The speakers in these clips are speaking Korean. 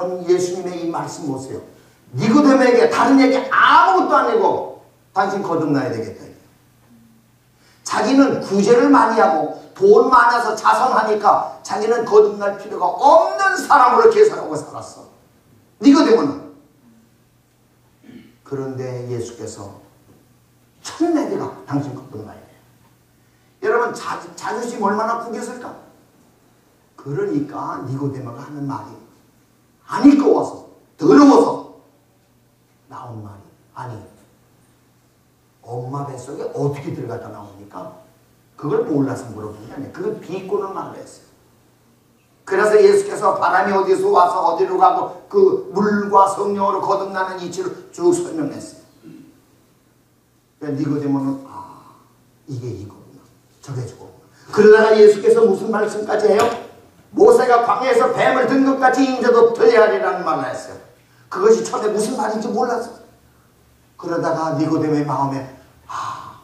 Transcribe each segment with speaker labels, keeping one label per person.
Speaker 1: 그럼 예수님의 이 말씀 보세요. 니고데모에게 다른 얘기 아무것도 아니고 당신 거듭나야 되겠다. 자기는 구제를 많이 하고 돈 많아서 자선하니까 자기는 거듭날 필요가 없는 사람으로 계산하고 살았어. 니고데모는. 그런데 예수께서 천내기가 당신 거듭나야 돼. 여러분 자, 자존심 얼마나 구겼을까? 그러니까 니고데모가 하는 말이 안 읽어와서 더러워서 나온 말이 아니 엄마 뱃속에 어떻게 들어갔다 나옵니까? 그걸 몰라서 물어보는 게 아니에요. 그걸 비꼬는 말을 했어요. 그래서 예수께서 바람이 어디서 와서 어디로 가고 그 물과 성령으로 거듭나는 이치를 쭉 설명했어요. 니고데모는 아 이게 이거구나. 저게 저거구나. 그러다가 예수께서 무슨 말씀까지 해요? 모세가 광야에서 뱀을 든 것 같이 인자도 들려하리라는 말을 했어요. 그것이 처음에 무슨 말인지 몰랐어. 그러다가 니고데모의 마음에 아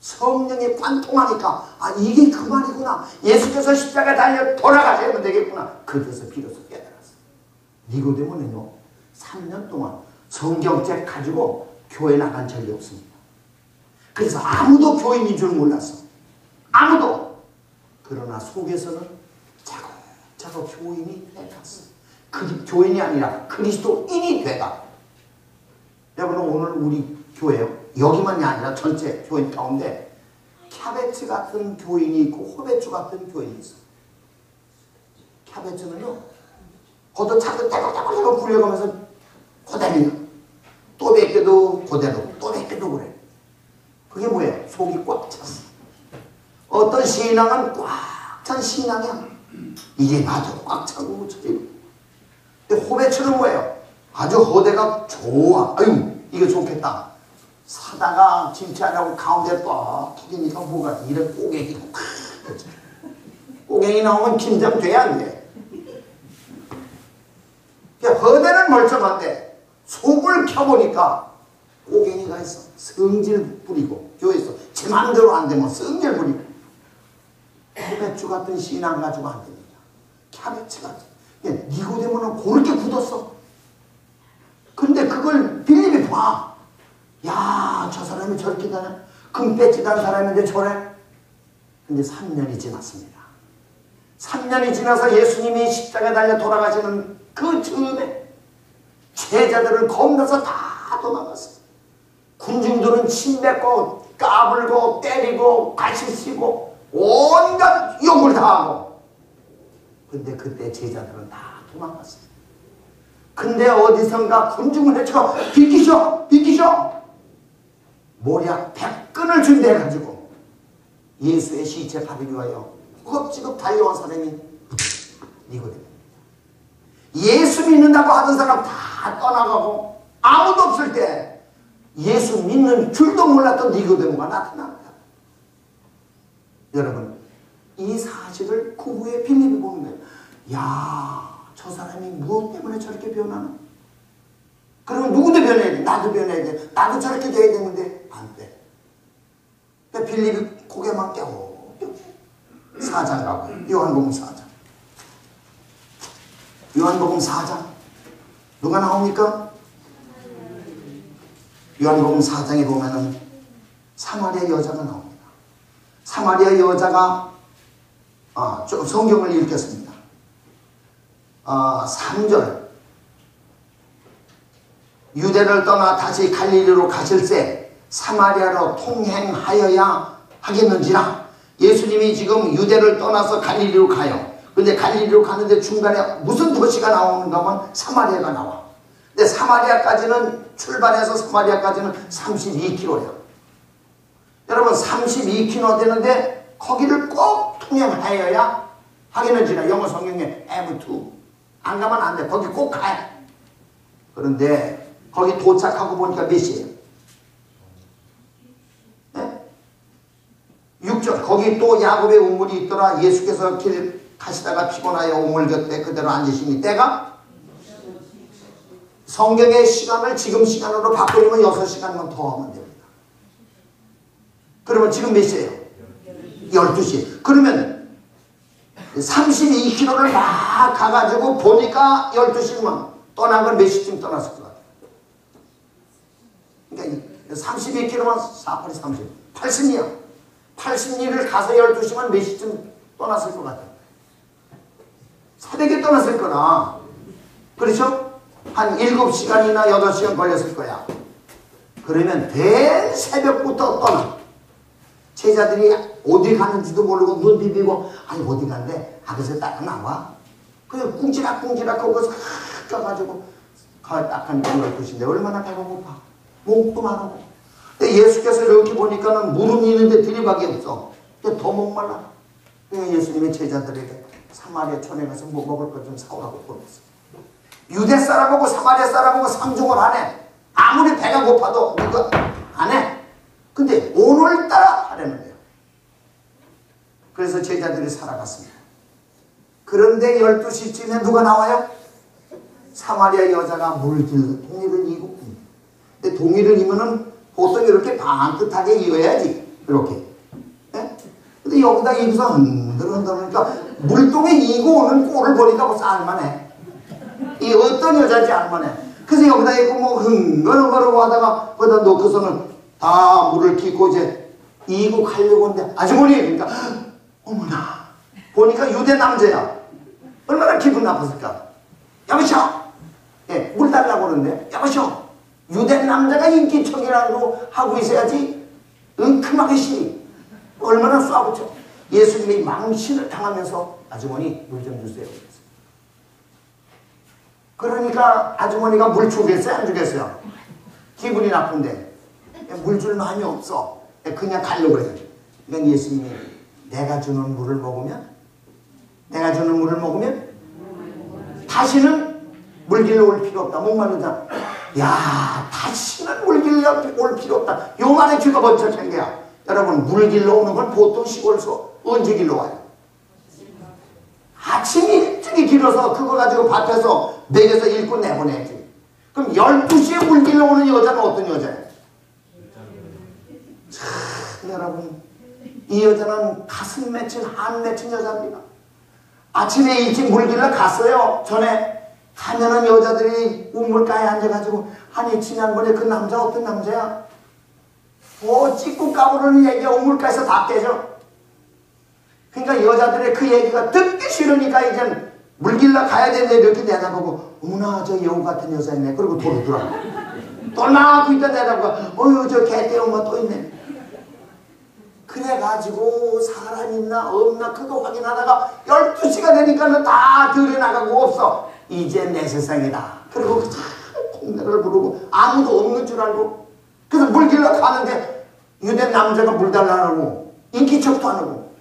Speaker 1: 성령이 관통하니까 아 이게 그 말이구나. 예수께서 십자가 달려 돌아가시면 되겠구나. 그래서 비로소 깨달았어. 니고데모는요 3년 동안 성경책 가지고 교회 나간 적이 없습니다. 그래서 아무도 교인인 줄 몰랐어. 아무도. 그러나 속에서는 자꾸 교인이 돼갔어. 그 교인이 아니라 그리스도인이 되다. 여러분 오늘 우리 교회요. 여기만이 아니라 전체 교인 가운데 캬베츠 같은 교인이 있고 호배추 같은 교인이 있어. 캬베츠는요. 거도 자꾸 따글따글따글 굴려가면서 고대로요. 또 뵙게도 고대로 또 뵙게도 그래. 그게 뭐예요? 속이 꽉 찼어. 어떤 신앙은 꽉 찬 신앙이야. 이게 나도 꽉 차고 저리고. 근데 호배추는 뭐예요? 아주 호대가 좋아. 아유 이거 좋겠다. 사다가 김치 하려고 가운데 뻑 튀기니까 뭐가 이런 꼬갱이 꼬갱이 나오면 김장 돼야 안 돼. 허대는 멀쩡한데 속을 켜보니까 꼬갱이가 있어. 성질 부리고 교회에서 제 마음대로 안 되면 성질 부리고 호배추 같은 신앙 가지고 안됩 캬베츠 같은. 니고데모는 그렇게 굳었어. 근데 그걸 빌립이 봐. 야, 저 사람이 저렇게 다냐? 금배지단 사람인데 저래? 근데 3년이 지났습니다. 3년이 지나서 예수님이 십자가에 달려 돌아가시는 그 즈음에 제자들은 겁나서 다 도망갔어요. 군중들은 침 뱉고 까불고 때리고 가시 쓰고 온갖 욕을 다 하고 근데 그때 제자들은 다 도망갔어요. 근데 어디선가 군중을 해쳐 비키셔 비키셔 모략 백근을 준비해가지고 예수의 시체 파기 위하여 겁지겁 달려온 사람이 니고데모 예수 믿는다고 하던 사람 다 떠나가고 아무도 없을 때 예수 믿는 줄도 몰랐던 니고데모가 나타납니다. 여러분 이 사실을 그 후에 빌립이 보는 거예요. 야, 저 사람이 무엇 때문에 저렇게 변하나? 그러면 누구도 변해야 돼. 나도 변해야 돼. 나도 저렇게 돼야 되는데 안 돼. 그러니까 빌립이 고개만 깨워. 사장 가고 요한복음 4장. 요한복음 4장. 누가 나옵니까? 요한복음 4장에 보면은 사마리아 여자가 나옵니다. 사마리아 여자가 아, 좀 성경을 읽겠습니다. 아, 3절 유대를 떠나 다시 갈릴리로 가실새 사마리아로 통행하여야 하겠는지라 예수님이 지금 유대를 떠나서 갈릴리로 가요. 근데 갈릴리로 가는데 중간에 무슨 도시가 나오는가 하면 사마리아가 나와. 근데 사마리아까지는 출발해서 사마리아까지는 32km예요. 여러분 32km 되는데 거기를 꼭 통행하여야 하겠는지라 영어 성경에 have 안 가면 안 돼. 거기 꼭 가야. 그런데 거기 도착하고 보니까 몇 시에요? 네? 6절 거기 또 야곱의 우물이 있더라. 예수께서 길 가시다가 피곤하여 우물 곁에 그대로 앉으시니 때가 성경의 시간을 지금 시간으로 바꾸려면 6시간만 더 하면 됩니다. 그러면 지금 몇 시에요? 12시. 그러면 32km를 막 가가지고 보니까 12시면 떠난 건 몇 시쯤 떠났을 것 같아요. 그러니까 32km만 4, 8, 30. 80년. 80리를 가서 12시면 몇 시쯤 떠났을 것 같아요. 새벽에 떠났을 거나. 그렇죠? 한 7시간이나 8시간 걸렸을 거야. 그러면 대 새벽부터 떠나. 제자들이 어디 가는지도 모르고 눈 비비고 아니 어디 간대? 아그서 딱 나와. 그냥 꿍지락꿍지락 거기서 껴가지고 가을 딱한 12시인데 얼마나 배가 고파. 목도 마르고. 예수께서 이렇게 보니까는 무릎 있는데 들이박이 없어. 더 목말라. 예수님의 제자들에게 사마리아 촌에 가서 뭐 먹을 것 좀 사오라고 보냈어. 유대 사람하고 사마리아 사람하고 상종을 안 해. 아무리 배가 고파도 누가 안 해. 근데 오늘따라 하려는 거예요. 그래서 제자들이 살아갔습니다. 그런데 12시쯤에 누가 나와요? 사마리아 여자가 물길 동이를 이고 근데 동이를 이면은 보통 이렇게 반듯하게 이어야지 이렇게 예? 근데 여기다 입서 흔들흔들하니까 물동에 이고 오는 꼴을 보니까 벌써 알만해 이 어떤 여자인지 알만해 그래서 여기다 입고 뭐 흥얼거리고 하다가 거기다 놓고서는 다 물을 깃고 이제 이고 가려고 하는데 아주머니 그러니까 어머나 보니까 유대 남자야. 얼마나 기분 나빴을까? 여보셔 예, 물 달라고 그러는데 여보셔 유대 남자가 인기척이라고 하고 있어야지 은큼하게 시 얼마나 쏴붙여. 예수님이 망신을 당하면서 아주머니 물 좀 주세요. 그러니까 아주머니가 물 주겠어요? 안 주겠어요? 기분이 나쁜데. 물줄 마음이 없어. 그냥 가려고 그래요. 그러니까 예수님이 내가 주는 물을 먹으면? 내가 주는 물을 먹으면? 다시는 물길로 올 필요 없다. 목마르다 야 다시는 물길로 올 필요 없다. 요 말에 귀가 번쩍한 거야. 여러분 물길로 오는 건 보통 시골서 언제 길로 와요? 아침 일찍이 길어서 그거 가지고 밭에서 내게서 읽고 내보내야지 그럼 12시에 물길로 오는 여자는 어떤 여자예요? 참 여러분 이 여자는 가슴 맺힌 한 맺힌 여자입니다. 아침에 일찍 물길로 갔어요. 전에 가면은 여자들이 우물가에 앉아가지고 아니 지난번에 그 남자 어떤 남자야? 뭐 찍고 까부르는 얘기가 우물가에서 다 깨져. 그러니까 여자들의 그 얘기가 듣기 싫으니까 이젠 물길러 가야 되는데 이렇게 내다보고 어머나 저 여우 같은 여자있네. 그리고 돌아더라 돌만큼 있다 내다보고 어휴 저 개떼엄마 또 있네 그래 가지고 사람 있나 없나 그거 확인하다가 12시가 되니까는 다 들에 나가고 없어. 이제 내 세상이다. 그리고 콩나를 부르고 아무도 없는 줄 알고 그래서 물 길러 가는데 유대 남자가 물 달라고 인기척도 안 하고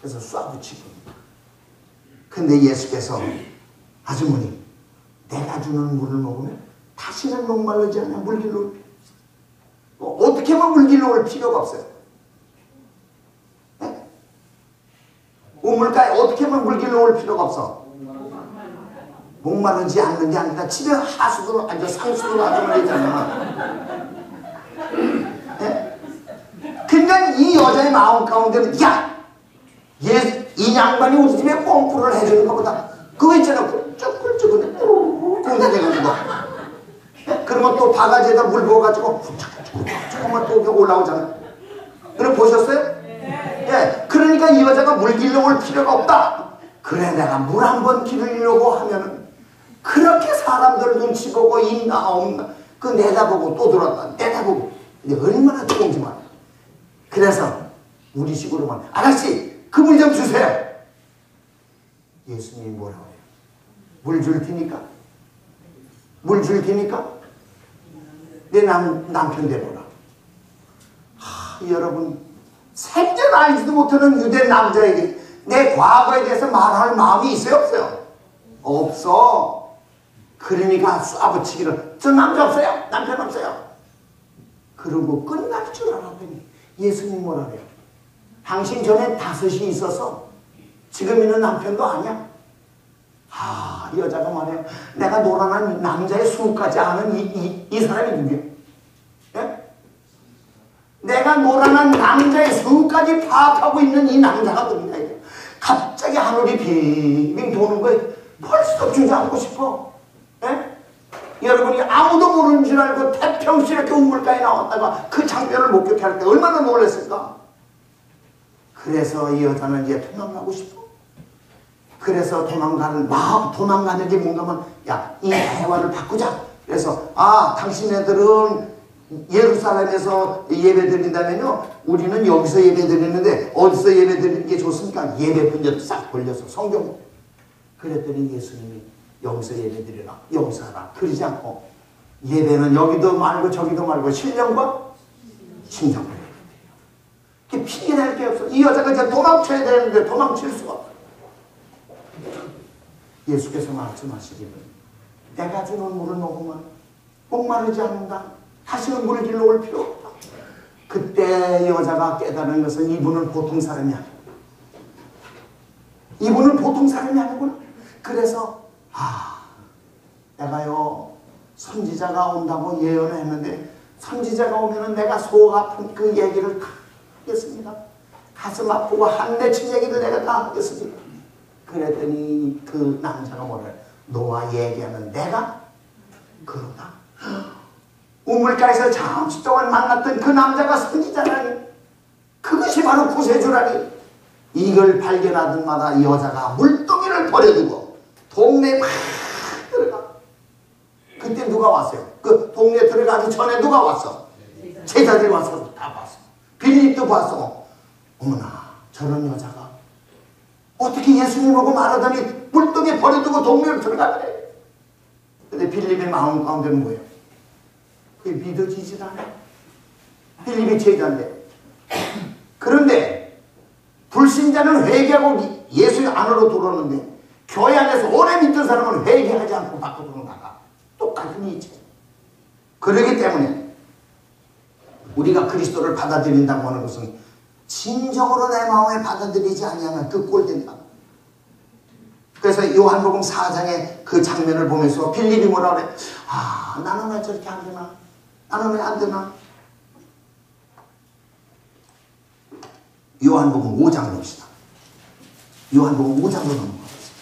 Speaker 1: 그래서 쏴붙이고. 근데 예수께서 아주머니 내가 주는 물을 먹으면 다시는 목말르지 않아. 물길로. 뭐 어떻게 하면 물길로 올 필요가 없어요 네? 우 물가에 어떻게 하면 물길로 올 필요가 없어 목마르지 않는 게 아니라 집에 하수도 아니 상수도 놔두면 되잖아. 네? 근데 이 여자의 마음 가운데는 야! 얘, 이 양반이 우리 집에 pom프를 해주는 것보다 그거 있잖아. 꿀쭉꿀쭉 근데 꿀꿀 돼가지고 네? 그러면 또 바가지에다 물 부어가지고 조금만 또 올라오잖아. 그럼 보셨어요? 예. 그러니까 이 여자가 물 길러 올 필요가 없다. 그래 내가 물 한번 기르려고 하면은 그렇게 사람들 눈치 보고 있나 없나 그 내다보고 또 들어왔다. 내다보고. 근데 얼마나 좋은지 말이야 그래서 우리 식으로만 아저씨 그 물 좀 주세요. 예수님이 뭐라고 해요? 물 줄 테니까. 물 줄 테니까? 내 남, 남편 되보라. 하, 여러분 생전 알지도 못하는 유대 남자에게 내 과거에 대해서 말할 마음이 있어요 없어요 없어 그러니까 쏴붙이기를 저 남자 없어요. 남편 없어요. 그러고 끝날 줄 알았더니 예수님 뭐라 그래요? 당신 전에 다섯이 있어서 지금 있는 남편도 아니야? 아, 이 여자가 말해요. 내가 노란한 남자의 수까지 아는 이, 이, 이 사람이 누구야? 예? 내가 노란한 남자의 수까지 파악하고 있는 이 남자가 누구냐? 갑자기 하늘이 빙빙 도는 거에 벌써 주저앉고 싶어. 예? 여러분이 아무도 모르는 줄 알고 태평시 이렇게 우물가에 나왔다가 그 장면을 목격할 때 얼마나 놀랐을까? 그래서 이 여자는 이제 도망가고 싶어. 그래서 도망가는 마음 도망가는 게 뭔가 하면 야 이 대화를 바꾸자. 그래서 아 당신네들은 예루살렘에서 예배 드린다면요 우리는 여기서 예배 드리는데 어디서 예배 드리는 게 좋습니까? 예배 분야를 싹 벌려서 성경. 그랬더니 예수님이 여기서 예배 드리라 여기서 하라. 그러지 않고 예배는 여기도 말고 저기도 말고 신령과 신정을 해야 핑계 낼 게 없어. 이 여자가 이제 도망쳐야 되는데 도망칠 수가 없어. 예수께서 말씀하시기를 내가 주는 물을 먹으면 목마르지 않는다. 다시는 물 길러 올 필요 없다. 그때 여자가 깨달은 것은 이분은 보통 사람이 아니고 이분은 보통 사람이 아니구나. 그래서 아 내가요 선지자가 온다고 예언을 했는데 선지자가 오면은 내가 속 아픈 그 얘기를 다 하겠습니다. 가슴 아프고 한맺힌 얘기를 내가 다 하겠습니다. 그랬더니 그 남자가 뭐래? 너와 얘기하는 내가 그러다. 우물가에서 잠시 동안 만났던 그 남자가 선지자라니. 그것이 바로 구세주라니. 이걸 발견하던 마다 이 여자가 물동이를 버려두고 동네에 막 들어가. 그때 누가 왔어요? 그 동네 들어가기 전에 누가 왔어? 제자들이 와서 다 봤어. 빌립도 봤어. 어머나 저런 여자가 어떻게 예수님 보고 말하더니 물동에 버려두고 동네를 들어가래. 근데 빌립의 마음 가운데는 뭐예요? 그게 믿어지질 않아. 빌립이 제자인데. 그런데 불신자는 회개하고 예수 안으로 들어오는데 교회 안에서 오래 믿던 사람은 회개하지 않고 밖으로 나가. 똑같은 이지. 그러기 때문에 우리가 그리스도를 받아들인다고 하는 것은 진정으로 내 마음에 받아들이지 아니하면 그 꼴된다. 그래서 요한복음 4장의 그 장면을 보면서 빌립이 뭐라 그래? 아, 나는 왜 저렇게 안 되나? 나는 왜안 되나? 요한복음 5장 봅시다. 요한복음 5장으로 넘어가겠습니다.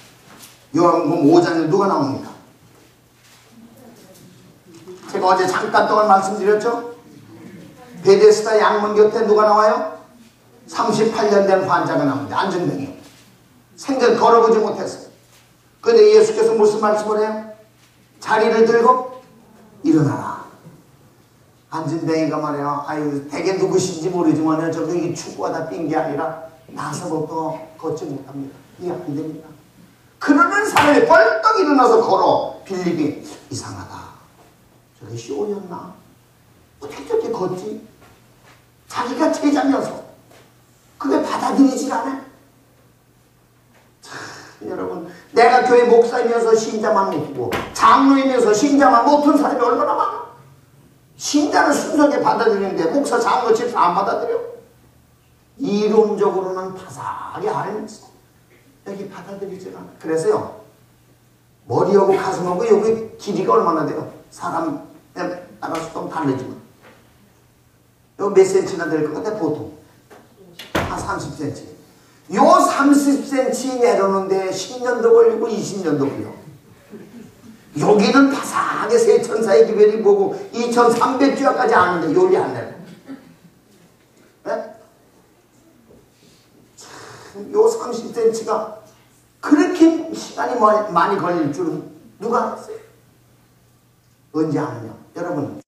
Speaker 1: 요한복음 5장에 누가 나옵니까? 제가 어제 잠깐 동안 말씀드렸죠? 베데스다 양문 곁에 누가 나와요? 38년 된 환자가 나옵니다. 안정병이요. 생전 걸어보지 못했어요. 근데 예수께서 무슨 말씀을 해요? 자리를 들고 일어나라. 안진뱅이가 말이야. 아유, 대개 누구신지 모르지만 저기 축구하다 뛴 게 아니라 나서부터 걷지 못합니다. 이게 안 됩니다. 그러는 사람이 벌떡 일어나서 걸어. 빌립이 이상하다. 저게 쇼였나? 어떻게 저렇게 걷지? 자기가 제자면서 그게 받아들이질 않아. 참, 여러분, 내가 교회 목사이면서 신자만 못하고 장로이면서 신자만 못한 사람이 얼마나 많아? 신자는 순수하게 받아들이는데 목사, 장로, 집사 안 받아들여. 이론적으로는 바삭하게 알면서 여기 받아들이질 않아. 그래서요, 머리하고 가슴하고 여기 길이가 얼마나 돼요? 사람에 따라서 좀 다르지만. 요몇 센치나 될 것 같아, 보통. 한 30cm. 요 30cm 내려오는데 10년도 걸리고 20년도 걸려. 여기는 바삭하게 세 천사의 기별이 뭐고 2300주야까지 아는데 요리 안 내려. 네? 참, 요 30cm가 그렇게 시간이 많이 걸릴 줄은 누가 알았어요? 언제 아느냐? 여러분